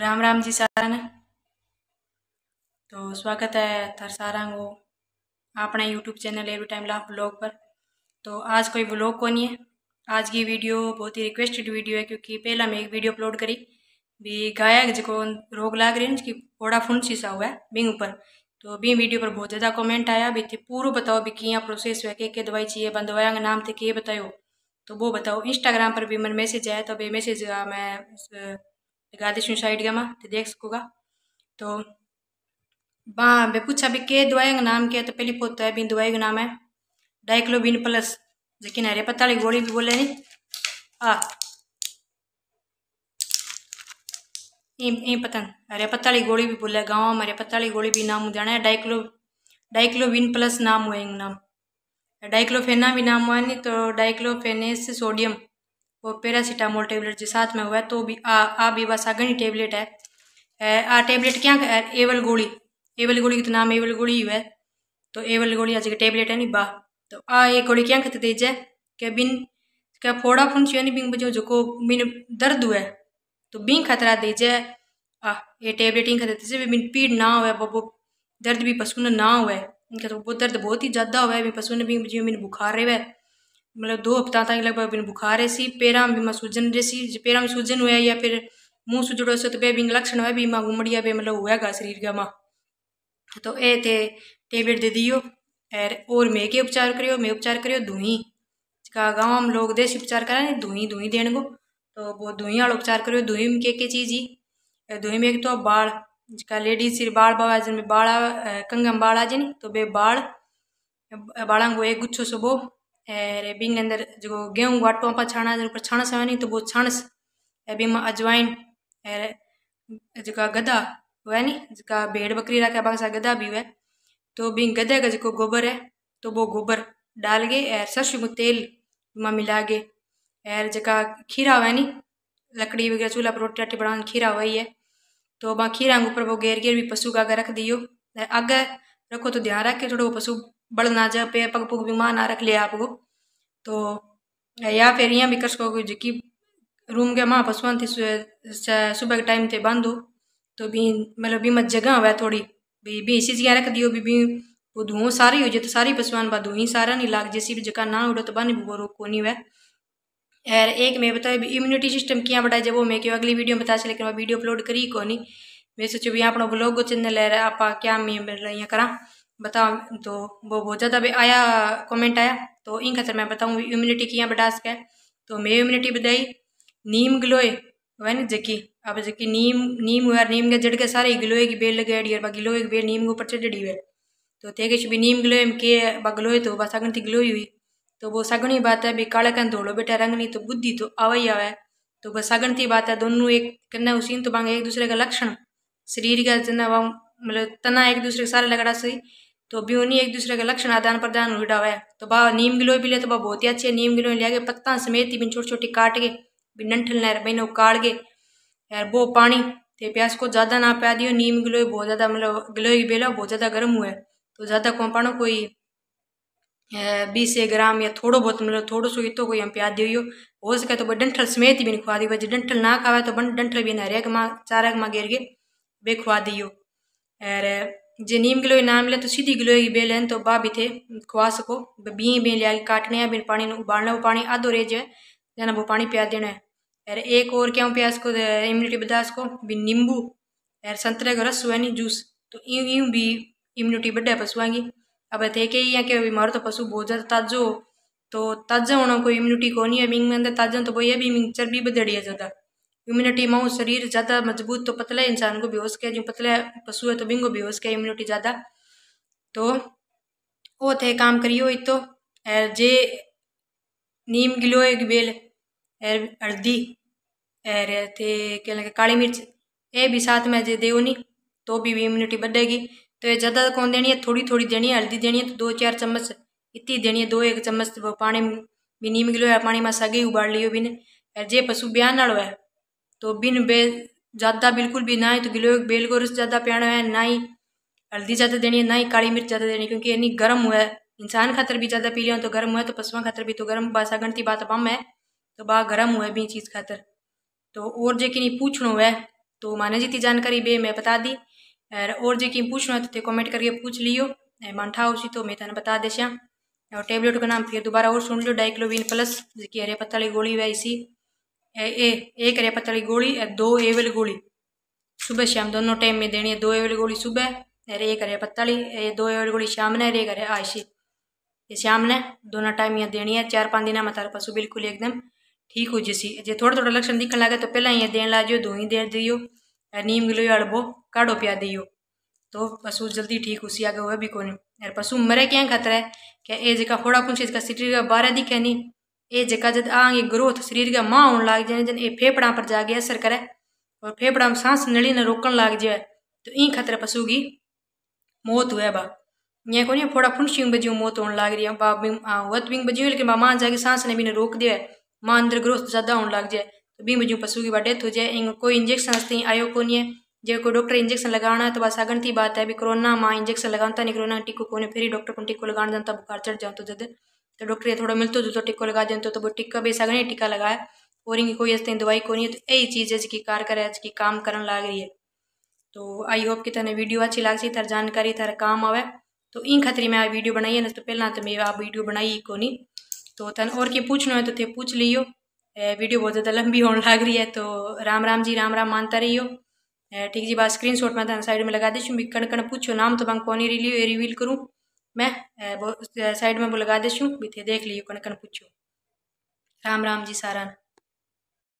राम राम जी सारा तो स्वागत है थार सारा को अपने YouTube channel every time laugh blog पर। तो आज कोई ब्लॉग को नहीं है? आज की वीडियो बहुत ही रिक्वेस्टेड वीडियो है क्योंकि पहला मैं एक वीडियो अपलोड करी। भी गायक जो रोग लाग रही है जिसकी फोड़ा फुंसी सा हुआ है बिंग ऊपर। तो बी वीडियो पर बहुत ज़्यादा कमेंट आया भी थे पूरा बताओ भी क्या प्रोसेस हुआ के, के दवाई चाहिए बंद के नाम थे के बताओ तो वो बताओ इंस्टाग्राम पर भी मन मैसेज आया तो बे मैसेज मैं दी साइड मैं तो देख सकूँगा। तो बा, बे पूछा भी के दवाई का नाम क्या तो पहली पोता है भी दवाई का नाम है डाइक्लोबिन प्लस। लेकिन हरे पत्ता वाली गोली भी बोले नहीं। आ। पतंग हरे पत्ता वाली गोली भी बोले गाँव में हरे पत्ता वाली गोली भी नाम जाना है, डाइक्लो, डाइक्लोबिन प्लस नाम हुआ नाम। डाइक्लोफेना भी नाम हुआ नहीं तो डाइक्लोफेनेस सोडियम। वो पैरासीटामोल टेबलेट जो साथ में हुआ है तो भी आ आ आगनी टेबलेट है। आ टेबलेट क्या एवल गोली। एवल गोली का तो नाम एवल गोली हुआ है। तो एवल गोली आज टेबलेट है नहीं, बा। तो आ एक गोली क्या खत दीजिए के बिन क्या फोड़ा फुंसी नहीं, बिन बजो जो बिन दर्द हुआ है तो बिन खतरा दीजिए आ, ये टेबलेट ही खतरा दीजिए बिन पीड़ ना हुआ बबो, दर्द भी पशु ने ना हुआ है। इनका तो वो दर्द बहुत ही ज़्यादा हुआ है पशु ने भी जो बिन बुखार रहे मतलब दो हफ़्ता तक लगभग बुखार रही पैर में सूजन रही पैर में सूजन हुआ या फिर मुँह सुजड़ो से तो बे बिंग लक्षण हुआ भी माँ घुमड़िया मतलब हुआ शरीर का माँ। तो ए थे टेबलेट दे दियो और मैं के उपचार करियो? मैं उपचार करियो धुई। का गाँव में लोग देसी उपचार करा धुई धुई देने को तो वो धुई वाला उपचार करियो, धुई में के के चीज़ ही। धुई में एक तो बाल जिसका लेडीज़ सिर बाल बाबा जिनमें बाल कंगम बाल आ जाए तो बे बाल बाड़ा को एक गुच्छो सुबह अरे बिंग अंदर जो गेहूँ वाटो आप छाणा ऊपर छाणस है नहीं तो वो छाणस अभी में अजवाइन जो गदा हुआ नी जका भेड़ बकरी रखे बासा गदा भी हुआ तो बिंग गदे का जो गोबर है तो वो गोबर डाल के और सरसों को तेल में मिला के और जका खीरा हुआ नी लकड़ी वगैरह चूल्हा पर रोटी राटी बना खीरा हुआ ही है तो वहाँ खीरा के ऊपर वो घेर घेर भी पशु का आगे रख दियो आगे रखो तो ध्यान रखे थोड़ा वो पशु बड़ ना जा पे पग पुग भी माँ ना रख लिया आपको तो या फिर यहाँ भी कर सको जी रूम के माँ पशुओं थी सुबह के टाइम थे बांधो। तो भी मतलब भी मत जगह हुआ थोड़ी। भी भी इसी जगह रख दियो, भी भी वो धुओं सारी हो जाए तो सारी पशुआन बा धुई सारा नहीं लाग जैसी भी जगह ना उड़ो तो बन वो रोक को नहीं हुआ और एक मैं बताया इम्यूनिटी सिस्टम क्या बढ़ाए जब वो मैं क्यों अगली वीडियो में बता लेकिन मैं वीडियो अपलोड करी को नहीं मैं सोचो भी अपना ब्लॉग चैनल है, आप क्या मैं यहाँ करा। बताओ तो वो बहुत ज़्यादा भी आया कमेंट आया तो इन खातर मैं बताऊँ इम्यूनिटी किया बढ़ा सके तो मैं इम्यूनिटी बढ़ाई नीम गिलोय है ना जकी, अब जकी नीम नीम हुआ नीम के जड़ के सारे गिलोय की बेल लगाड़ी और गिलोय की बेल नीम के ऊपर चढ़ी हुई तो थे भी नीम गिलोय में के गिलोय तो बस अगन थी गिलोय हुई। तो वो सगनी बात है भी काले कन धोलो बेटा रंग नहीं तो बुद्धि तो आवा ही आवे तो बस सगन थी बात है, दोनों एक कन्या उसी तो बांगे एक दूसरे का लक्षण। शरीर का जना मतलब तना एक दूसरे के सारे लगड़ा सही। तो उन्हीं एक दूसरे के लक्षण आदान प्रदान हुआ है तो बा नीम गिलोय भी ले तो बा बहुत ही अच्छे नीम गिलोय लिया पत्ता समेत ही बिन छोटी छोटी काट के बिन नंठल नहर बिन उकाड़ के यार वो पानी, ते प्यास को ज़्यादा ना प्या दियो, नीम गिलोय बहुत ज़्यादा मतलब गिलोय की बेला बहुत ज़्यादा गर्म हुआ। है तो ज़्यादा कौन पानो, कोई बीस एक ग्राम या थोड़ो बहुत मतलब थोड़ो सो तो कोई हम प्या दियो हो सके तो डंठल समेत ही बिन खुआ दी जो डंठल ना खावे तो डंठल भी हरिया माँ, चार चारा माँ गिर के बे खुआ दियो। और जे नीम गिलोय ना मिले तो सीधी गिलोय की बेल है तो बा भी थे खुआ सको बी बी लिया काटने बिन पानी उबालना, वो पानी आधो रह जाए, जना वो पानी प्या देना है। और एक और क्या प्या इसको इम्यूनिटी बढ़ा इसको भी नींबू और संतरे का रस हुआ नहीं जूस तो यूँ यूँ भी इम्यूनिटी बढ़ा पशुआ की अब थे के यहाँ के मारो तो पशु बहुत ज़्यादा ताजो तो ताज़ा होना कोई इम्यूनिटी को नहीं है बिंग में अंदर, ताज़ा तो वो ये भी चर्बी बदड़ी है ज़्यादा। इम्यूनिटी माओ शरीर ज़्यादा मज़बूत तो पतला इंसान को बेहोश किया, जो पतला पशु है तो बिंगो बेहोश किया इम्यूनिटी ज़्यादा। तो वो थे, काम करियो तो जे नीम गिलो एक बेल, एर हल्दी, एर थे क्या लगे, काली मिर्च ये भी साथ में जे देव नहीं तो भी इम्यूनिटी बढ़ेगी तो ये ज़्यादा कौन देनी है? थोड़ी थोड़ी देनी है, हल्दी देनी है तो दो चार चम्मच इतनी देनी है, दो एक चम्मच पानी भी नीम गिलो है, पानी में सगे उबाल लियो बिन जे पशु ब्यान वालों है तो बिन बे ज़्यादा बिल्कुल भी ना ही तो गिलो बेल को ज़्यादा प्याना है ना ही हल्दी ज़्यादा देनी है ना ही काली मिर्च ज़्यादा देनी क्योंकि यानी गर्म हुआ है। इंसान खातर भी ज़्यादा पी लिया तो गर्म हुआ है तो पशुओं खातर भी तो गर्म बासा गणती बात बम है तो बा गर्म हुआ है भी चीज़ खातर। तो और जे कि पूछना हुआ है तो माने जितनी जानकारी बे मैं बता दी। और जो कि पूछना है तो कमेंट करके पूछ लियो। मन ठा उसी तो मैं तेने बता देशा और टेबलेट का नाम फिर दोबारा और सुन लो डाइक्लोविन प्लस जिसकी हरे पत्ता गोली हुआ इसी। ए, ए, एक हरे पत्ता वाली गोली दो ए वाली गोली सुबह शाम दोनों टाइम में देनी है दो ए वाली गोली सुबह और एक हरे पत्ता दो ए वाली गोली शाम ने एक हरे आशी ये शाम ने दोनों टाइम यहाँ देनी है चार पाँच दिन में तार पशु बिल्कुल एकदम ठीक हो जैसी जो थोड़ा थोड़ा लक्षण दिखने लगे तो पहला ही देन लाजो धोई दे दियो नीम गिलो अड़बो काढ़ो पिया दियो तो पशु जल्दी ठीक उसी आगे हुए भी कौन यार पशु मरे क्या खतरा है क्या ये जगह फोड़ा कुछ इसका का बारह दिखे नहीं ये जगह जब आगे ग्रोथ शरीर का माँ होने लग जाए, जन ये फेफड़ा पर जाके असर करे, और फेफड़ा में सांस नली ने रोकन लग जाए तो ई खतरे पशु की मौत हुए बा। ये को फोड़ा फुंसी बजी मौत होने लग रही है। बा वत विंग बजी लेकिन बा माँ जाके सांस ने भी रोक दिया माँ अंदर ग्रोथ ज़्यादा होने लग जाए तो भी बजू पशु की डेथ हो जाए। कोई इंजेक्शन आयो को नहीं है, जो कोई डॉक्टर इंजेक्शन लगाना है तो बस अगन बात है, अभी कोरोना माँ इंजेक्शन लगाता नहीं, कोरोना टीको को फिर डॉक्टर को टीको लगाना जानता बुखार चढ़ जाओ तो जद। तो डॉक्टर थोड़ा मिलते तो टीको लगा जाते तो वो टीका भी सगने टीका लगाया और इनकी कोई ऐसी दवाई को नहीं है तो यही चीज़ है जिसकी कार करे जिसकी काम करने लग रही है। तो आई होप कि तेने वीडियो अच्छी लग सी, तार जानकारी, तार काम आवे। तो इन खतरी मैं वीडियो बनाई है ना तो पहला तो मैं आप वीडियो बनाई को नहीं तो तन और की पूछना है तो थे पूछ लियो। वीडियो बहुत ज़्यादा लंबी होने लग रही है तो राम राम जी, राम राम मानता रहियो। ठीक जी बात स्क्रीन शॉट मैं साइड में लगा भी कण कण पूछो, नाम तो बैंक कौन रिलीव रिवील करूँ। मैं साइड में वो लगा देशूँ थे देख लियो कन कन पूछो। राम राम जी सारा।